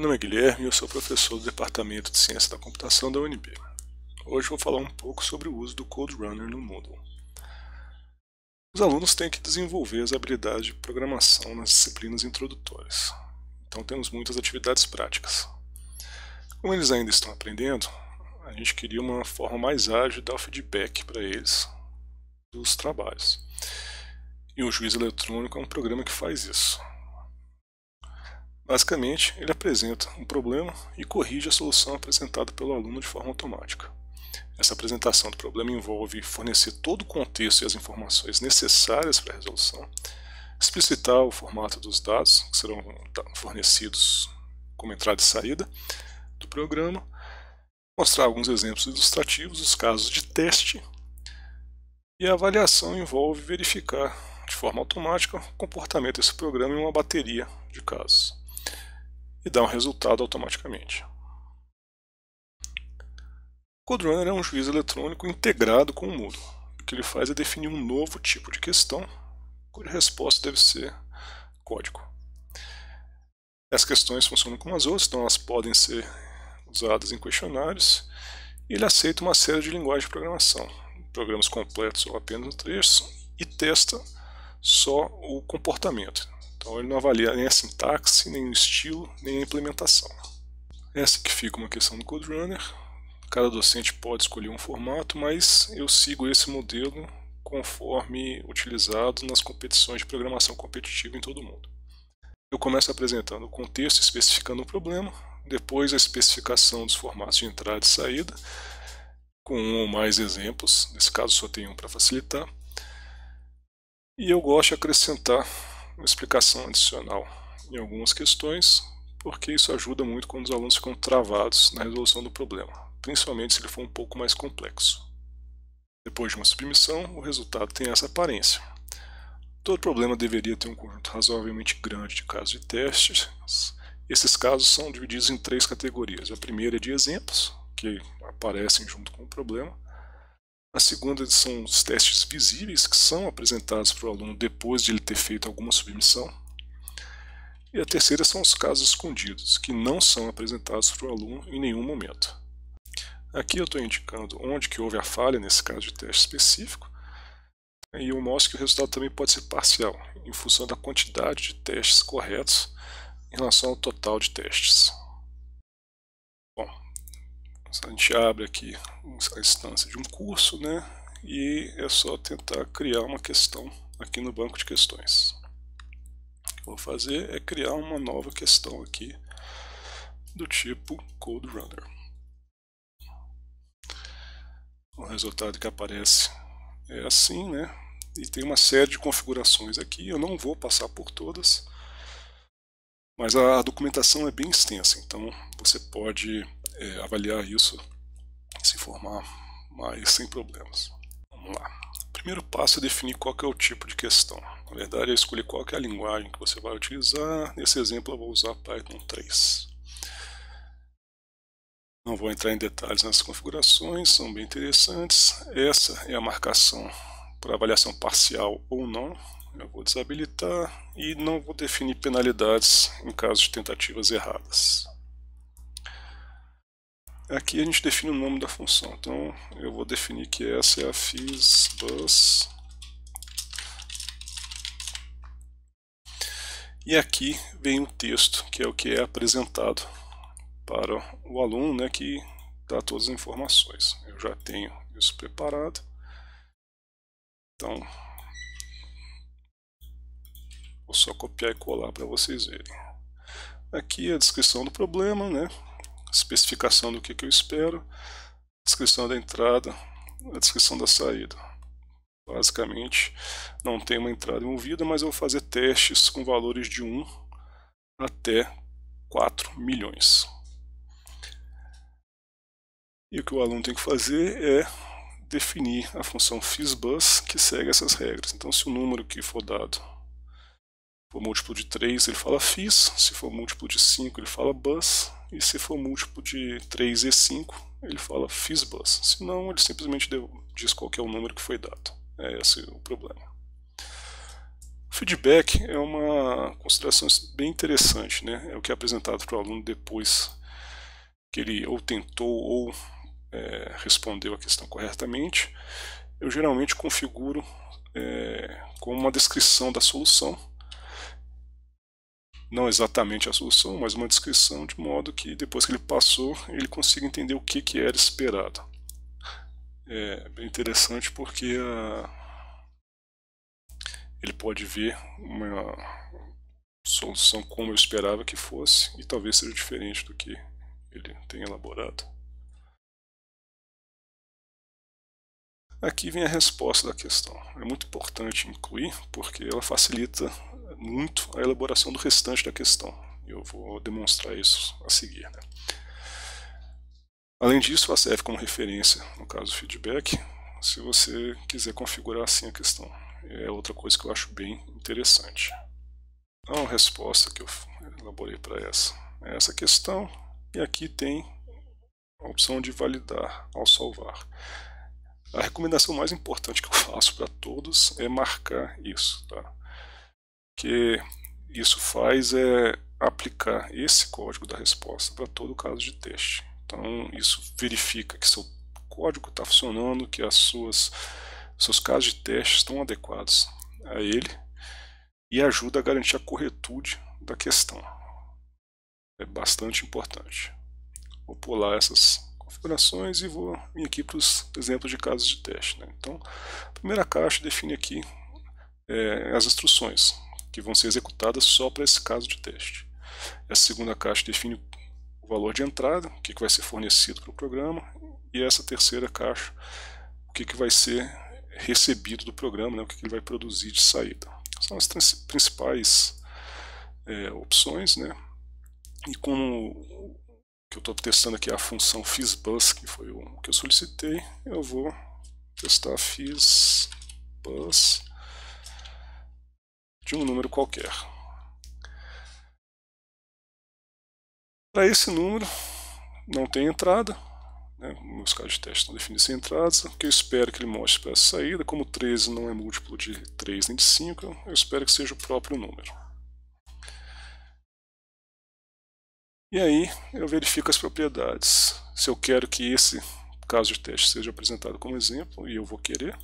Meu nome é Guilherme e eu sou professor do Departamento de Ciência da Computação da UNB. Hoje vou falar um pouco sobre o uso do Code Runner no Moodle. Os alunos têm que desenvolver as habilidades de programação nas disciplinas introdutórias, então temos muitas atividades práticas. Como eles ainda estão aprendendo, a gente queria uma forma mais ágil de dar o feedback para eles dos trabalhos. E o Juiz Eletrônico é um programa que faz isso. Basicamente, ele apresenta um problema e corrige a solução apresentada pelo aluno de forma automática. Essa apresentação do problema envolve fornecer todo o contexto e as informações necessárias para a resolução, explicitar o formato dos dados que serão fornecidos como entrada e saída do programa, mostrar alguns exemplos ilustrativos dos casos de teste, e a avaliação envolve verificar de forma automática o comportamento desse programa em uma bateria de casos e dá um resultado automaticamente. O CodeRunner é um juiz eletrônico integrado com o Moodle. O que ele faz é definir um novo tipo de questão, cuja resposta deve ser código. As questões funcionam como as outras, então elas podem ser usadas em questionários, e ele aceita uma série de linguagens de programação, programas completos ou apenas trechos, e testa só o comportamento. Então ele não avalia nem a sintaxe, nem o estilo, nem a implementação. Essa que fica uma questão do CodeRunner. Cada docente pode escolher um formato, mas eu sigo esse modelo conforme utilizado nas competições de programação competitiva em todo o mundo. Eu começo apresentando o contexto, especificando o problema, depois a especificação dos formatos de entrada e saída, com um ou mais exemplos, nesse caso só tem um para facilitar. E eu gosto de acrescentar uma explicação adicional em algumas questões, porque isso ajuda muito quando os alunos ficam travados na resolução do problema, principalmente se ele for um pouco mais complexo. Depois de uma submissão, o resultado tem essa aparência. Todo problema deveria ter um conjunto razoavelmente grande de casos de testes. Esses casos são divididos em três categorias. A primeira é de exemplos, que aparecem junto com o problema. A segunda são os testes visíveis que são apresentados para o aluno depois de ele ter feito alguma submissão. E a terceira são os casos escondidos, que não são apresentados para o aluno em nenhum momento. Aqui eu estou indicando onde que houve a falha nesse caso de teste específico, e eu mostro que o resultado também pode ser parcial, em função da quantidade de testes corretos em relação ao total de testes. A gente abre aqui a instância de um curso, né? E é só tentar criar uma questão aqui no banco de questões. O que eu vou fazer é criar uma nova questão aqui do tipo Code Runner. O resultado que aparece é assim, né? E tem uma série de configurações aqui, eu não vou passar por todas, mas a documentação é bem extensa, então você pode é, avaliar isso, se informar mais sem problemas. Vamos lá. O primeiro passo é definir qual é o tipo de questão. Na verdade, é escolher qual é a linguagem que você vai utilizar. Nesse exemplo, eu vou usar Python 3. Não vou entrar em detalhes nas configurações, são bem interessantes. Essa é a marcação para avaliação parcial ou não. Eu vou desabilitar e não vou definir penalidades em caso de tentativas erradas. Aqui a gente define o nome da função, então eu vou definir que essa é a FISBus. E aqui vem o texto, que é o que é apresentado para o aluno, né, que dá todas as informações. Eu já tenho isso preparado. Então, vou só copiar e colar para vocês verem. Aqui é a descrição do problema, né? Especificação do que, que eu espero, descrição da entrada, a descrição da saída. Basicamente, não tem uma entrada envolvida, mas eu vou fazer testes com valores de 1 até 4 milhões. E o que o aluno tem que fazer é definir a função FISBUS que segue essas regras. Então, se o número que for dado for múltiplo de 3, ele fala FIS, se for múltiplo de 5, ele fala BUS, e se for múltiplo de 3 e 5, ele fala FISBUS. Se não, ele simplesmente diz qual é o número que foi dado. É esse o problema. Feedback é uma consideração bem interessante, né? É o que é apresentado para o aluno depois que ele ou tentou ou é, respondeu a questão corretamente. Eu geralmente configuro é, com uma descrição da solução, não exatamente a solução, mas uma descrição de modo que depois que ele passou ele consiga entender o que, que era esperado. É bem interessante porque a, ele pode ver uma solução como eu esperava que fosse e talvez seja diferente do que ele tem elaborado. Aqui vem a resposta da questão. É muito importante incluir porque ela facilita muito a elaboração do restante da questão. Eu vou demonstrar isso a seguir. Né? Além disso, ela serve como referência no caso feedback, se você quiser configurar assim a questão é outra coisa que eu acho bem interessante. Então, a resposta que eu elaborei para essa é essa questão, e aqui tem a opção de validar ao salvar. A recomendação mais importante que eu faço para todos é marcar isso, tá? Que isso faz é aplicar esse código da resposta para todo caso de teste. Então, isso verifica que seu código está funcionando, que as suas seus casos de teste estão adequados a ele e ajuda a garantir a corretude da questão. É bastante importante. Vou pular essas configurações e vou vir aqui para os exemplos de casos de teste. Né? Então, a primeira caixa define aqui é, as instruções que vão ser executadas só para esse caso de teste. A segunda caixa define o valor de entrada, o que, que vai ser fornecido para o programa, e essa terceira caixa, o que, que vai ser recebido do programa, né, o que ele vai produzir de saída. São as principais é, opções, né? E como que eu estou testando aqui a função FISBus, que foi o que eu solicitei, eu vou testar FISBus de um número qualquer. Para esse número não tem entrada, né, meus casos de teste estão definidos sem entradas, o que eu espero que ele mostre para essa saída, como 13 não é múltiplo de 3 nem de 5, eu espero que seja o próprio número. E aí eu verifico as propriedades. Se eu quero que esse caso de teste seja apresentado como exemplo, e eu vou querer,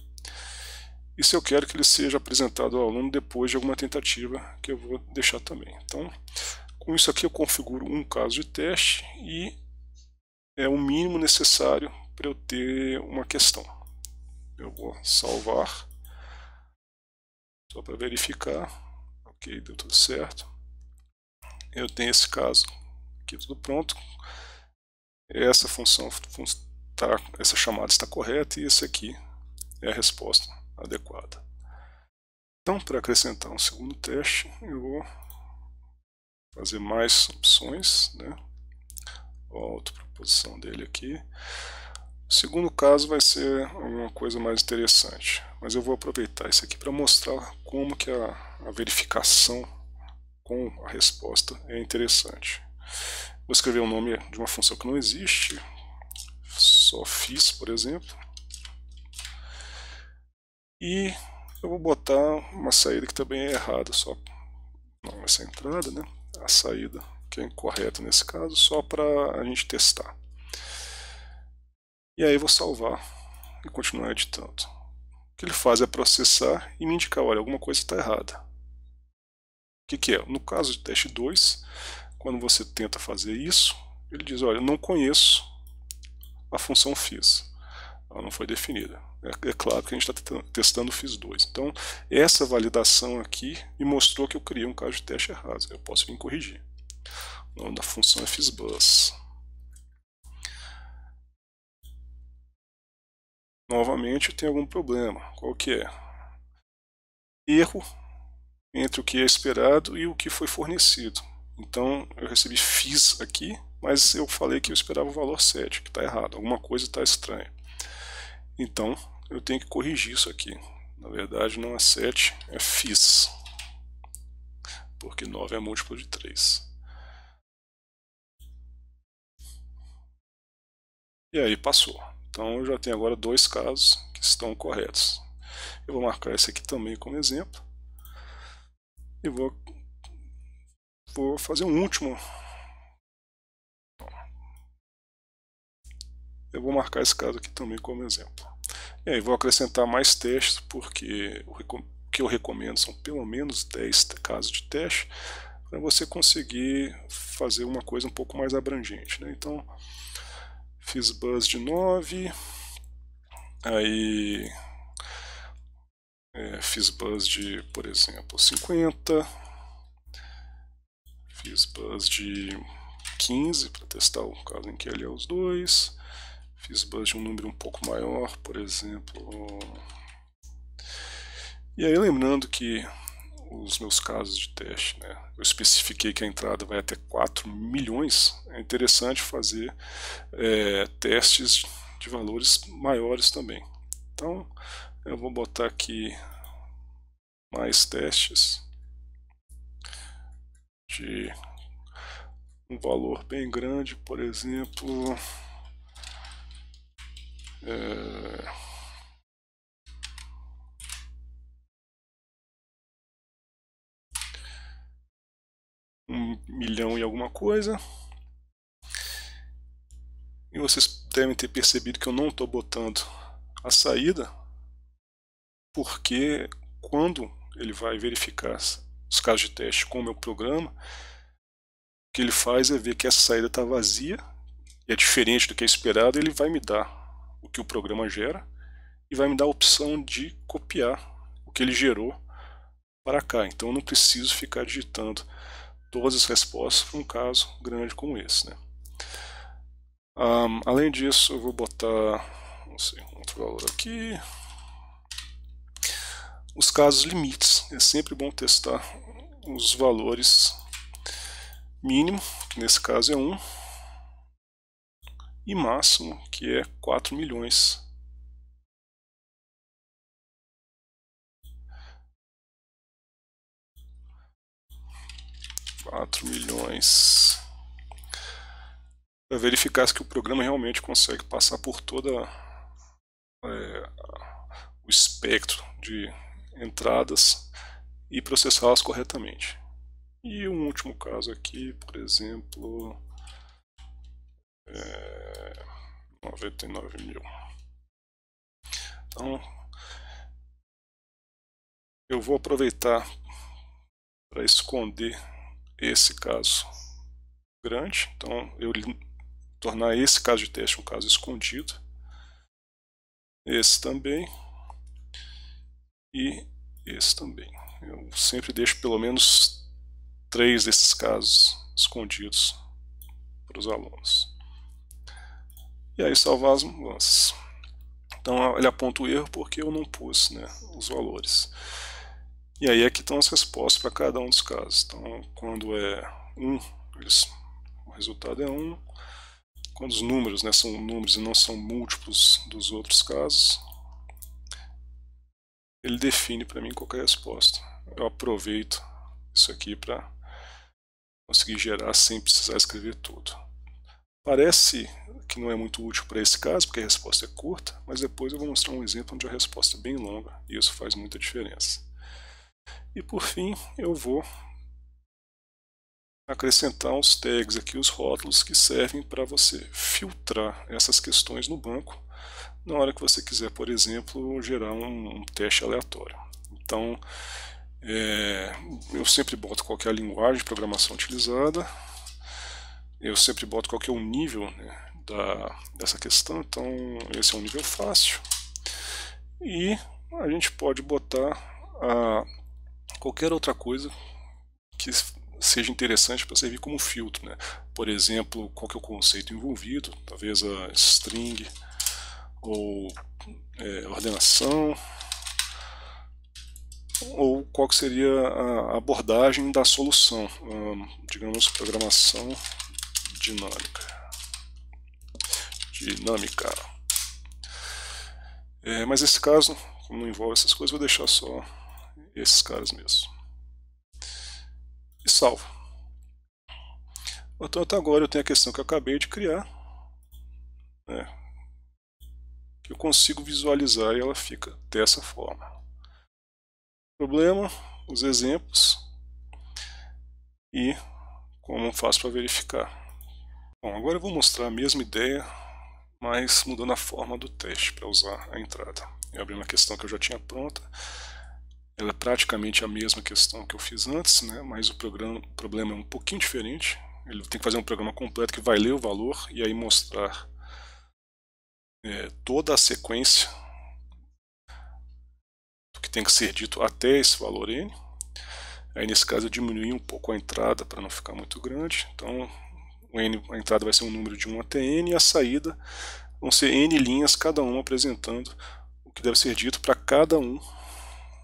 e se eu quero que ele seja apresentado ao aluno depois de alguma tentativa, que eu vou deixar também. Então, com isso aqui eu configuro um caso de teste e é o mínimo necessário para eu ter uma questão. Eu vou salvar, só para verificar. Ok, deu tudo certo. Eu tenho esse caso aqui tudo pronto. Essa função, essa chamada está correta e esse aqui é a resposta adequada. Então, para acrescentar um segundo teste, eu vou fazer mais opções, né? Volto para posição dele aqui. O segundo caso vai ser uma coisa mais interessante, mas eu vou aproveitar isso aqui para mostrar como que a, a, verificação com a resposta é interessante. Vou escrever o nome de uma função que não existe, só fiz, por exemplo, e eu vou botar uma saída que também é errada, só não essa entrada, né? A saída que é incorreto nesse caso, só para a gente testar. E aí vou salvar e continuar editando. O que ele faz é processar e me indicar, olha, alguma coisa está errada. O que, que é? No caso de teste 2, quando você tenta fazer isso, ele diz, olha, não conheço a função FIS. Ela não foi definida. É, é claro que a gente está testando o FIS2. Então, essa validação aqui me mostrou que eu criei um caso de teste errado. Eu posso vir corrigir. O nome da função é FISBus. Novamente tem algum problema. Qual que é? Erro entre o que é esperado e o que foi fornecido. Então eu recebi FIS aqui, mas eu falei que eu esperava o valor 7, que está errado. Alguma coisa está estranha. Então eu tenho que corrigir isso aqui. Na verdade não é 7, é FIS. Porque 9 é múltiplo de 3. E aí passou. Então eu já tenho agora dois casos que estão corretos. Eu vou marcar esse aqui também como exemplo. e vou, vou fazer um último. Eu vou marcar esse caso aqui também como exemplo. E aí vou acrescentar mais testes, porque o que eu recomendo são pelo menos 10 casos de teste, para você conseguir fazer uma coisa um pouco mais abrangente. Né? Então, fiz buzz de 9, aí é, fiz buzz de, por exemplo, 50. Fiz buzz de 15 para testar o caso em que ele é os dois. Fiz buzz de um número um pouco maior, por exemplo. E aí lembrando que os meus casos de teste, né, eu especifiquei que a entrada vai até 4 milhões, é interessante fazer é, testes de valores maiores também. Então, eu vou botar aqui mais testes de um valor bem grande, por exemplo, é, um milhão e alguma coisa. E vocês devem ter percebido que eu não estou botando a saída porque quando ele vai verificar os casos de teste com o meu programa, o que ele faz é ver que essa saída está vazia e é diferente do que é esperado, ele vai me dar o que o programa gera e vai me dar a opção de copiar o que ele gerou para cá. Então eu não preciso ficar digitando todas as respostas para um caso grande como esse. Né? Um, além disso, eu vou botar sei, outro valor aqui os casos limites. É sempre bom testar os valores mínimo, que nesse caso é 1, e máximo, que é 4 milhões. Quatro milhões para verificar se o programa realmente consegue passar por toda é, o espectro de entradas e processá-las corretamente. E um último caso aqui, por exemplo, é 99 mil. Então, eu vou aproveitar para esconder esse caso grande. Então, eu tornar esse caso de teste um caso escondido. Esse também e esse também. Eu sempre deixo pelo menos três desses casos escondidos para os alunos. E aí salvar as mudanças. Então ele aponta o erro porque eu não pus né, os valores. E aí aqui estão as respostas para cada um dos casos. Então quando é 1, um, eles, o resultado é 1. Um. Quando os números né, são números e não são múltiplos dos outros casos, ele define para mim qualquer resposta. Eu aproveito isso aqui para conseguir gerar sem precisar escrever tudo. Parece que não é muito útil para esse caso, porque a resposta é curta, mas depois eu vou mostrar um exemplo onde a resposta é bem longa, e isso faz muita diferença. E por fim, eu vou acrescentar os tags aqui, os rótulos que servem para você filtrar essas questões no banco na hora que você quiser, por exemplo, gerar um, um teste aleatório. Então, é, eu sempre boto qual a linguagem de programação utilizada, eu sempre boto qual é o nível né, da, dessa questão, então esse é um nível fácil. E a gente pode botar a, qualquer outra coisa que seja interessante para servir como filtro. Né? Por exemplo, qual é o conceito envolvido, talvez a string, ou é, ordenação, ou qual seria a abordagem da solução, digamos, programação dinâmica. Dinâmica. É, mas esse caso, como não envolve essas coisas, vou deixar só esses caras mesmo. E salvo. Então, até agora eu tenho a questão que eu acabei de criar. Né? que eu consigo visualizar e ela fica dessa forma. Problema, os exemplos e como faço para verificar. Bom, agora eu vou mostrar a mesma ideia, mas mudando a forma do teste para usar a entrada. Eu abri uma questão que eu já tinha pronta, ela é praticamente a mesma questão que eu fiz antes, né? mas o, programa, o problema é um pouquinho diferente. Ele tem que fazer um programa completo que vai ler o valor e aí mostrar é, toda a sequência do que tem que ser dito até esse valor n. Aí nesse caso eu diminui um pouco a entrada para não ficar muito grande. Então n, a entrada vai ser um número de 1 até n e a saída vão ser n linhas, cada uma apresentando o que deve ser dito para cada um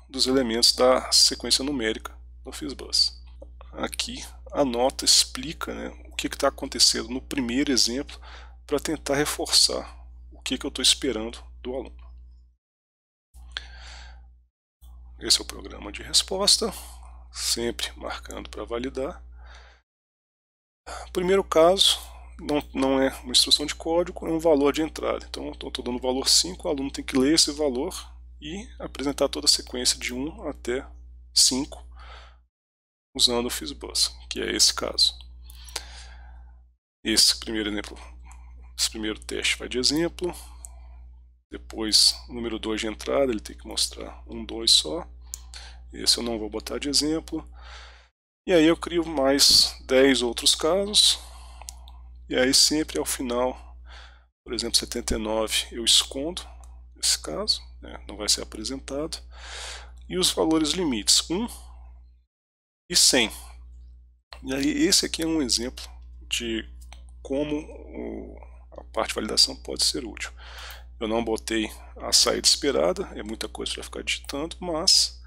dos elementos da sequência numérica do FISBUS. Aqui a nota explica né, o que está acontecendo no primeiro exemplo para tentar reforçar o que, que eu estou esperando do aluno. Esse é o programa de resposta, sempre marcando para validar. Primeiro caso, não, não é uma instrução de código, é um valor de entrada. Então, estou dando o valor 5, o aluno tem que ler esse valor e apresentar toda a sequência de 1 até 5 usando o FISBUS, que é esse caso. Esse primeiro exemplo esse primeiro teste vai de exemplo. Depois, o número 2 de entrada, ele tem que mostrar um 2 só. Esse eu não vou botar de exemplo. E aí eu crio mais 10 outros casos. E aí sempre ao final, por exemplo, 79, eu escondo esse caso, né? não vai ser apresentado. E os valores limites, 1 e 100. E aí esse aqui é um exemplo de como o a parte de validação pode ser útil. Eu não botei a saída esperada, é muita coisa para ficar digitando, mas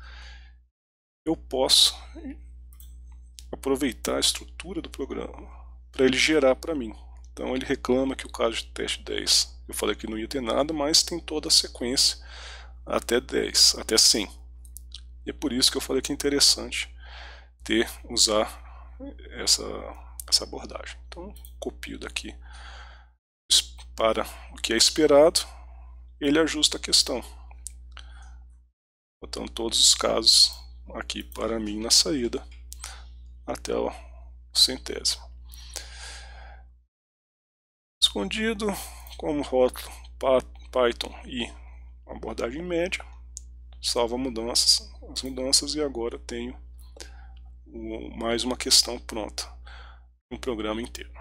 eu posso aproveitar a estrutura do programa para ele gerar para mim. Então ele reclama que o caso de teste 10, eu falei que não ia ter nada, mas tem toda a sequência até 10, até 100. E é por isso que eu falei que é interessante ter, usar essa, essa abordagem. Então copio daqui para o que é esperado, ele ajusta a questão. Botando todos os casos aqui para mim na saída até o centésimo. Escondido como rótulo Python e abordagem média, salva mudanças, as mudanças e agora tenho mais uma questão pronta, um programa inteiro.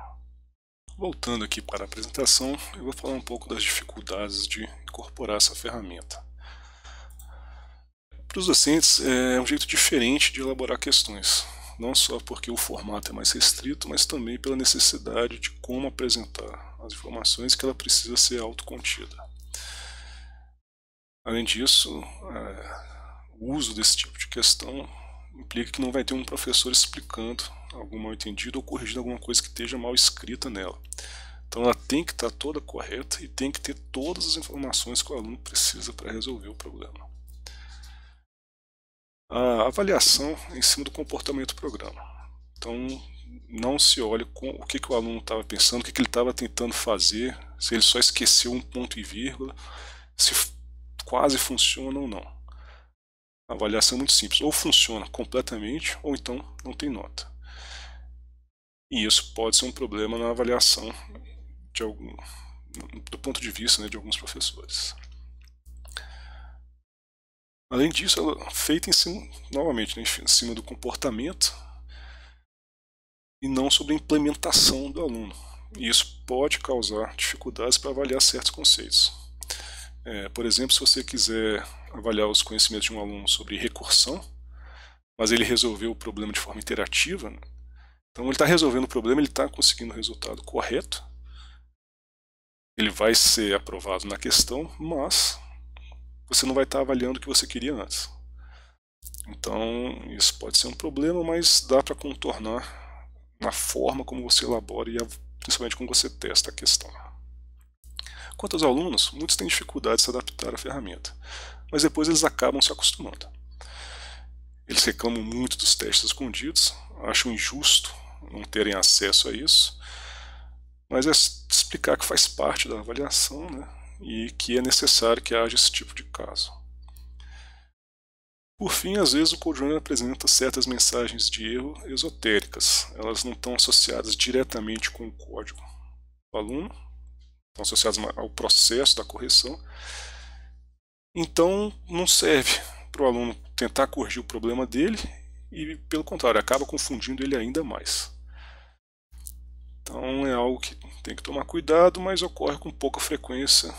Voltando aqui para a apresentação, eu vou falar um pouco das dificuldades de incorporar essa ferramenta. Para os docentes, é um jeito diferente de elaborar questões, não só porque o formato é mais restrito, mas também pela necessidade de como apresentar as informações que ela precisa ser autocontida. Além disso, é, o uso desse tipo de questão implica que não vai ter um professor explicando algum mal entendido ou corrigindo alguma coisa que esteja mal escrita nela. Então ela tem que estar toda correta e tem que ter todas as informações que o aluno precisa para resolver o problema. A avaliação em cima do comportamento do programa. Então não se olha com o que, que o aluno estava pensando, o que, que ele estava tentando fazer, se ele só esqueceu um ponto e vírgula, se quase funciona ou não. A avaliação é muito simples, ou funciona completamente, ou então não tem nota. E isso pode ser um problema na avaliação algum, do ponto de vista né, de alguns professores. Além disso, ela é feita em cima, novamente, né, em cima do comportamento e não sobre a implementação do aluno. E isso pode causar dificuldades para avaliar certos conceitos. É, por exemplo, se você quiser avaliar os conhecimentos de um aluno sobre recursão, mas ele resolveu o problema de forma interativa, né? então ele está resolvendo o problema, ele está conseguindo o resultado correto, ele vai ser aprovado na questão, mas você não vai estar avaliando o que você queria antes. Então, isso pode ser um problema, mas dá para contornar na forma como você elabora e principalmente como você testa a questão. Quanto aos alunos, muitos têm dificuldade de se adaptar à ferramenta, mas depois eles acabam se acostumando. Eles reclamam muito dos testes escondidos, acham injusto não terem acesso a isso, mas é explicar que faz parte da avaliação né, e que é necessário que haja esse tipo de caso. Por fim, às vezes o CodeRunner apresenta certas mensagens de erro esotéricas. Elas não estão associadas diretamente com o código do aluno, estão associadas ao processo da correção. Então, não serve para o aluno tentar corrigir o problema dele e, pelo contrário, acaba confundindo ele ainda mais. Então, é algo que tem que tomar cuidado, mas ocorre com pouca frequência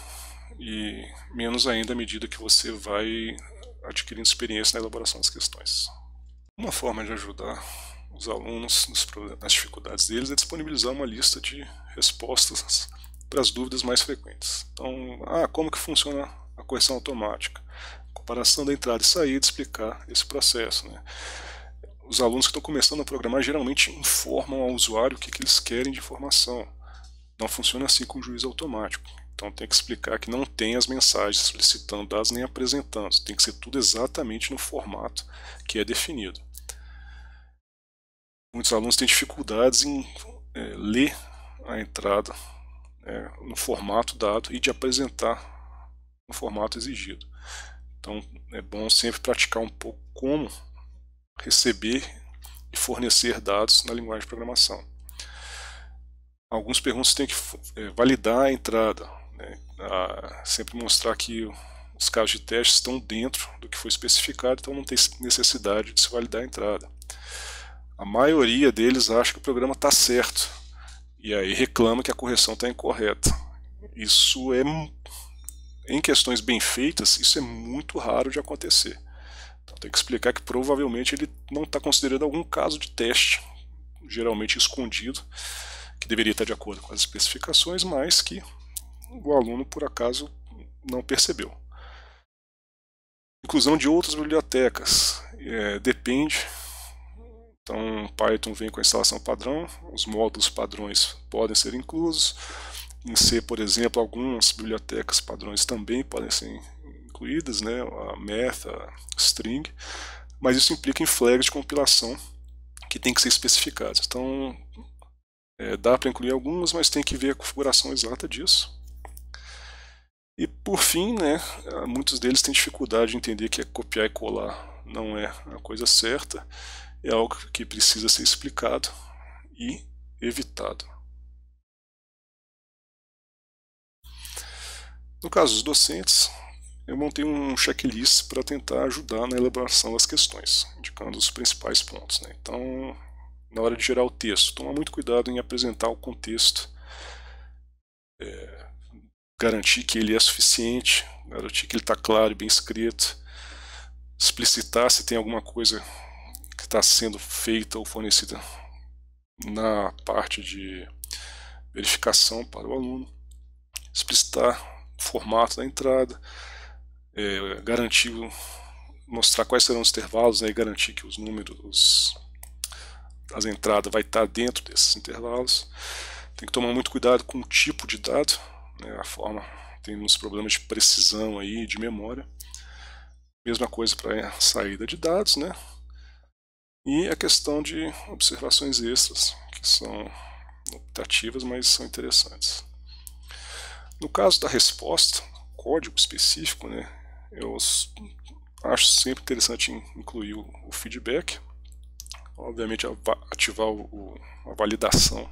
e menos ainda à medida que você vai adquirindo experiência na elaboração das questões. Uma forma de ajudar os alunos nas dificuldades deles é disponibilizar uma lista de respostas para as dúvidas mais frequentes. Então, ah, como que funciona a correção automática? Comparação da entrada e saída, explicar esse processo. Né? Os alunos que estão começando a programar geralmente informam ao usuário o que, que eles querem de informação. Não funciona assim com o juiz automático. Então tem que explicar que não tem as mensagens solicitando dados nem apresentando. Tem que ser tudo exatamente no formato que é definido. Muitos alunos têm dificuldades em é, ler a entrada é, no formato dado e de apresentar no formato exigido. Então é bom sempre praticar um pouco como receber e fornecer dados na linguagem de programação. Alguns perguntas têm que é, validar a entrada, né? sempre mostrar que os casos de teste estão dentro do que foi especificado, então não tem necessidade de se validar a entrada. A maioria deles acha que o programa está certo e aí reclama que a correção está incorreta. Isso é, em questões bem feitas, isso é muito raro de acontecer. Então tem que explicar que provavelmente ele não está considerando algum caso de teste, geralmente escondido, que deveria estar de acordo com as especificações, mas que o aluno por acaso não percebeu. Inclusão de outras bibliotecas é, depende. Então, Python vem com a instalação padrão, os módulos padrões podem ser inclusos. Em C, por exemplo, algumas bibliotecas padrões também podem ser incluídas, né? a math, a string, mas isso implica em flags de compilação que tem que ser especificados. Então, é, dá para incluir algumas, mas tem que ver a configuração exata disso. E por fim, né, muitos deles têm dificuldade de entender que copiar e colar não é a coisa certa, é algo que precisa ser explicado e evitado. No caso dos docentes, eu montei um checklist para tentar ajudar na elaboração das questões, indicando os principais pontos. Né? Então, na hora de gerar o texto, toma muito cuidado em apresentar o contexto, é, garantir que ele é suficiente, garantir que ele está claro e bem escrito, explicitar se tem alguma coisa que está sendo feita ou fornecida na parte de verificação para o aluno, explicitar o formato da entrada, é, garantir, mostrar quais serão os intervalos né, e garantir que os números, as entradas vai estar dentro desses intervalos. Tem que tomar muito cuidado com o tipo de dado, né, a forma tem uns problemas de precisão aí, de memória. Mesma coisa para saída de dados, né? E a questão de observações extras, que são optativas, mas são interessantes. No caso da resposta, código específico, né, eu acho sempre interessante incluir o feedback, obviamente ativar a validação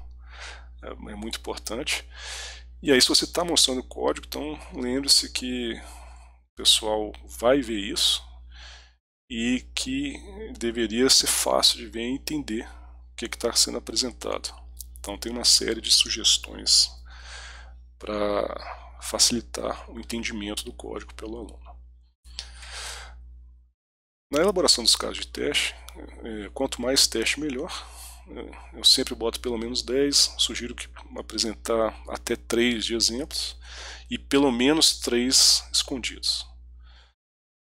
é, é muito importante, e aí, se você está mostrando o código, então lembre-se que o pessoal vai ver isso e que deveria ser fácil de ver e entender o que está sendo apresentado. Então, tem uma série de sugestões para facilitar o entendimento do código pelo aluno. Na elaboração dos casos de teste, é, quanto mais teste, melhor. Eu sempre boto pelo menos 10, sugiro que apresentar até 3 de exemplos e pelo menos 3 escondidos.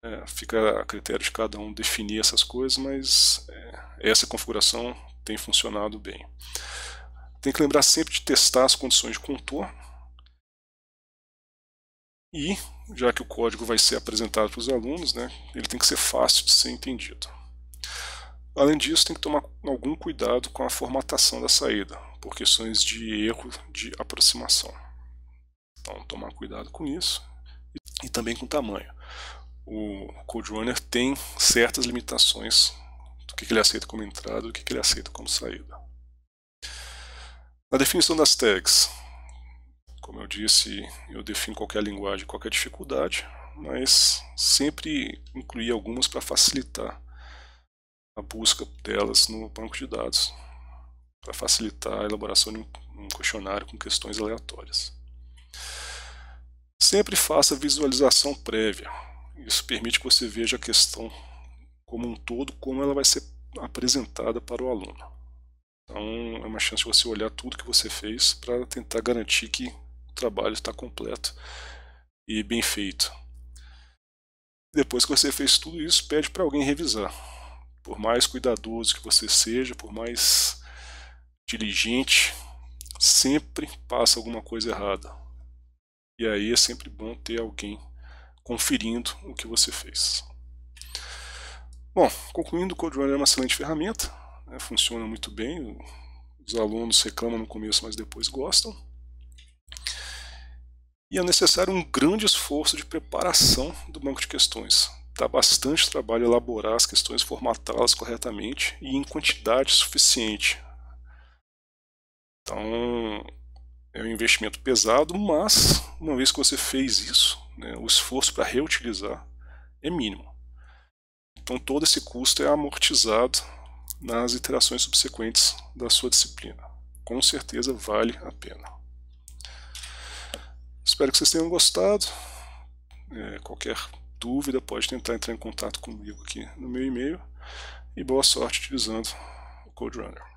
É, fica a critério de cada um definir essas coisas, mas é, essa configuração tem funcionado bem. Tem que lembrar sempre de testar as condições de contorno e, já que o código vai ser apresentado para os alunos, né, ele tem que ser fácil de ser entendido. Além disso, tem que tomar algum cuidado com a formatação da saída, por questões de erro de aproximação. Então, tomar cuidado com isso e também com o tamanho. o CodeRunner tem certas limitações do que ele aceita como entrada e do que ele aceita como saída. Na definição das tags, como eu disse, eu defino qualquer linguagem, qualquer dificuldade, mas sempre incluir algumas para facilitar a busca delas no banco de dados, para facilitar a elaboração de um questionário com questões aleatórias. Sempre faça visualização prévia. Isso permite que você veja a questão como um todo, como ela vai ser apresentada para o aluno. Então, é uma chance de você olhar tudo que você fez para tentar garantir que o trabalho está completo e bem feito. Depois que você fez tudo isso, pede para alguém revisar. Por mais cuidadoso que você seja, por mais diligente, sempre passa alguma coisa errada. E aí é sempre bom ter alguém conferindo o que você fez. Bom, concluindo, o CodeRunner é uma excelente ferramenta, né, funciona muito bem, os alunos reclamam no começo, mas depois gostam. E é necessário um grande esforço de preparação do banco de questões. Dá bastante trabalho elaborar as questões, formatá-las corretamente e em quantidade suficiente. Então, é um investimento pesado, mas uma vez que você fez isso, né, o esforço para reutilizar é mínimo. Então todo esse custo é amortizado nas iterações subsequentes da sua disciplina. Com certeza vale a pena. Espero que vocês tenham gostado. É, qualquer dúvida pode tentar entrar em contato comigo aqui no meu e-mail. E boa sorte utilizando o CodeRunner.